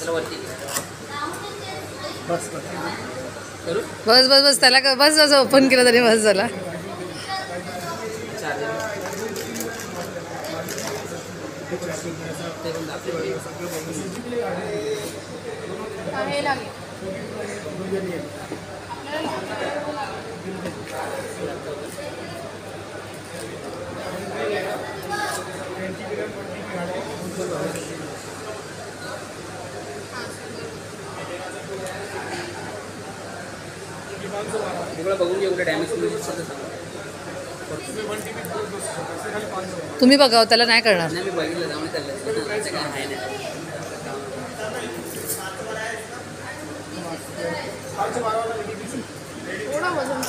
त्याला वरती बस बस. करू? बस बस बस त्याला क- बस बस ओपन केलं तरी बस झाला. तुम्ही बघा त्याला नाही करणार थोडा वजन